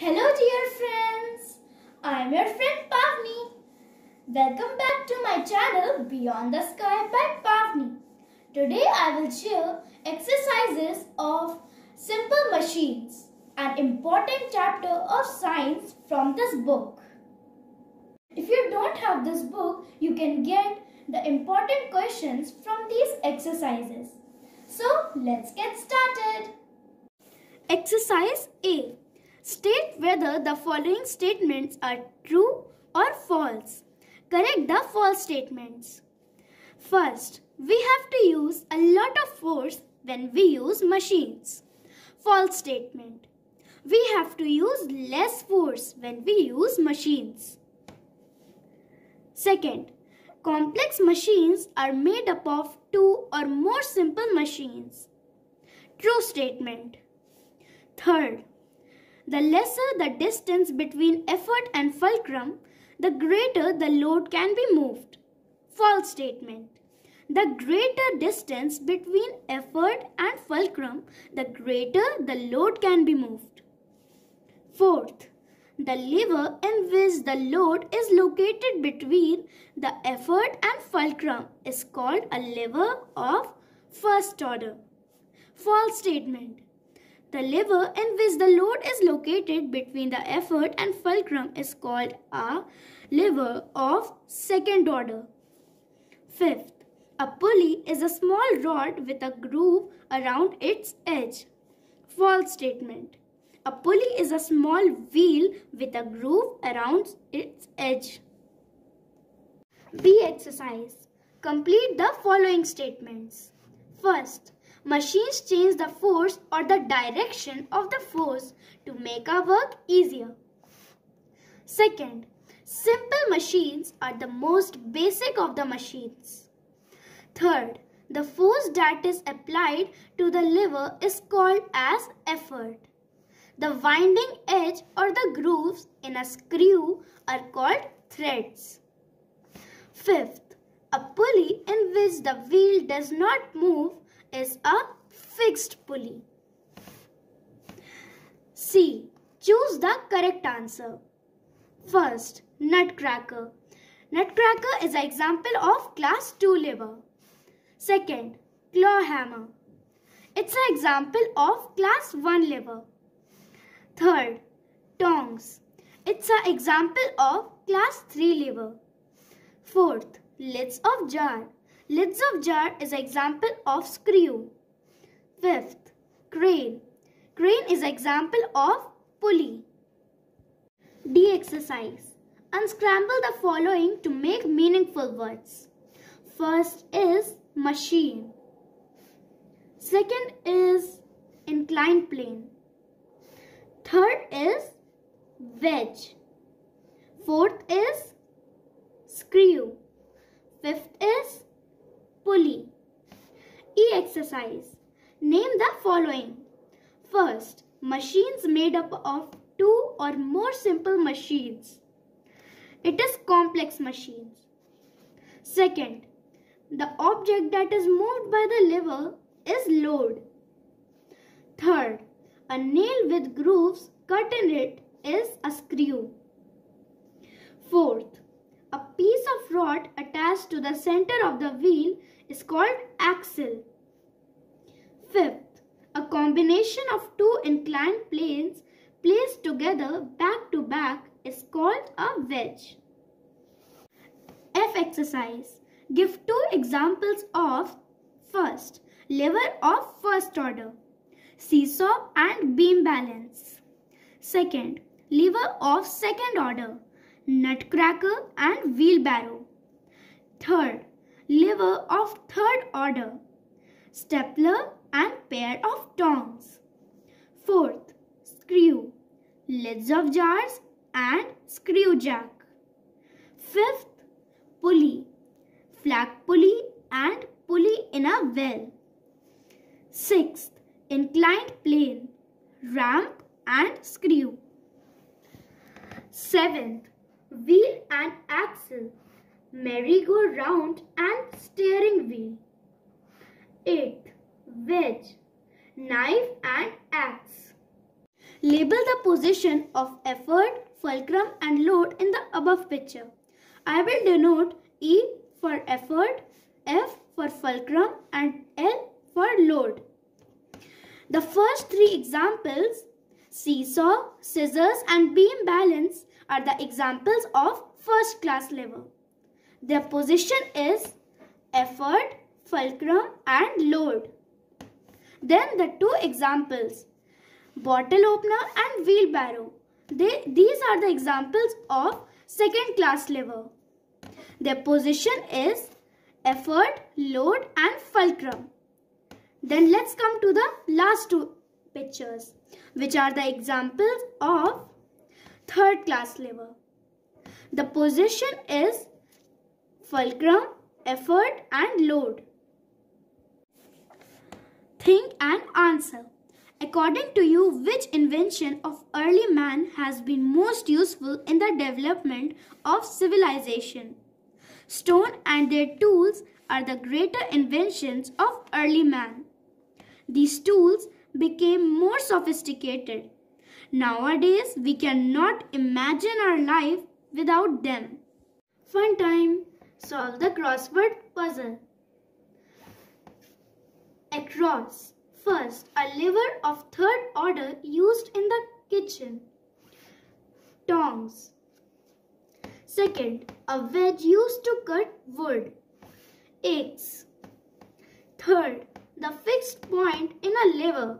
Hello dear friends, I am your friend Pavani. Welcome back to my channel Beyond the Sky by Pavani. Today I will share exercises of simple machines, an important chapter of science from this book. If you don't have this book, you can get the important questions from these exercises. So let's get started. Exercise A. State whether the following statements are true or false. Correct the false statements. First, we have to use a lot of force when we use machines. False statement. We have to use less force when we use machines. Second, complex machines are made up of two or more simple machines. True statement. Third, the lesser the distance between effort and fulcrum, the greater the load can be moved. False statement. The greater distance between effort and fulcrum, the greater the load can be moved. Fourth, the lever in which the load is located between the effort and fulcrum is called a lever of first order. False statement. The lever in which the load is located between the effort and fulcrum is called a lever of second order. Fifth, a pulley is a small rod with a groove around its edge. False statement. A pulley is a small wheel with a groove around its edge. B exercise. Complete the following statements. First, Machines change the force or the direction of the force to make our work easier. Second, simple machines are the most basic of the machines. Third, the force that is applied to the lever is called as effort. The winding edge or the grooves in a screw are called threads. Fifth, a pulley in which the wheel does not move is a fixed pulley. C. Choose the correct answer. First, nutcracker. Nutcracker is an example of class 2 lever. Second, claw hammer. It's an example of class 1 lever. Third, tongs. It's an example of class 3 lever. Fourth, lids of jar. Lids of jar is an example of screw. Fifth, crane. Crane is an example of pulley. D exercise. Unscramble the following to make meaningful words. First is machine. Second is inclined plane. Third is wedge. Fourth is screw. Fifth is pulley. E exercise. Name the following. First, machines made up of two or more simple machines. It is complex machines. Second, the object that is moved by the lever is load. Third, a nail with grooves cut in it is a screw. Fourth, a piece of rod attached to the center of the wheel is called axle. Fifth, a combination of two inclined planes placed together back to back is called a wedge. F exercise. Give two examples of first, lever of first order, seesaw and beam balance. Second, lever of second order, nutcracker and wheelbarrow. Third, lever of third order, stapler and pair of tongs. Fourth, screw, lids of jars and screw jack. Fifth, pulley, flag pulley and pulley in a well. Sixth, inclined plane, ramp and screw. Seventh, wheel and axle merry-go-round and steering wheel. 8. Wedge, knife and axe. Label the position of effort, fulcrum and load in the above picture. I will denote E for effort, F for fulcrum and L for load. The first three examples, seesaw, scissors and beam balance are the examples of first class lever. Their position is effort, fulcrum and load. Then the two examples, bottle opener and wheelbarrow. They, these are the examples of second class lever. Their position is effort, load and fulcrum. Then let's come to the last two pictures which are the examples of third class lever. The position is fulcrum, effort and load. Think and answer. According to you, which invention of early man has been most useful in the development of civilization? Stone and their tools are the greater inventions of early man. These tools became more sophisticated. Nowadays, we cannot imagine our life without them. Fun time! Solve the crossword puzzle. Across. First, a lever of third order used in the kitchen. Tongs. Second, a wedge used to cut wood. Eggs. Third, the fixed point in a lever.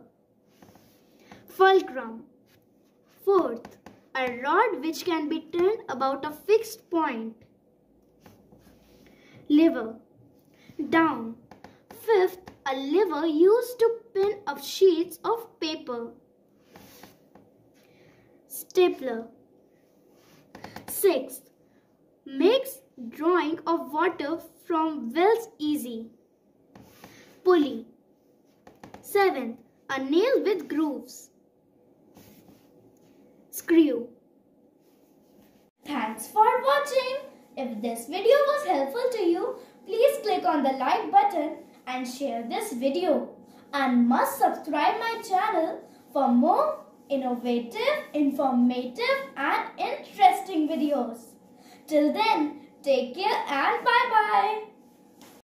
Fulcrum. Fourth, a rod which can be turned about a fixed point. Lever. Down. Fifth, a lever used to pin up sheets of paper. Stapler. Sixth, makes drawing of water from wells easy. Pulley. Seventh, a nail with grooves. Screw. Thanks for watching. If this video was helpful to you, please click on the like button and share this video. And must subscribe my channel for more innovative, informative and interesting videos. Till then, take care and bye-bye.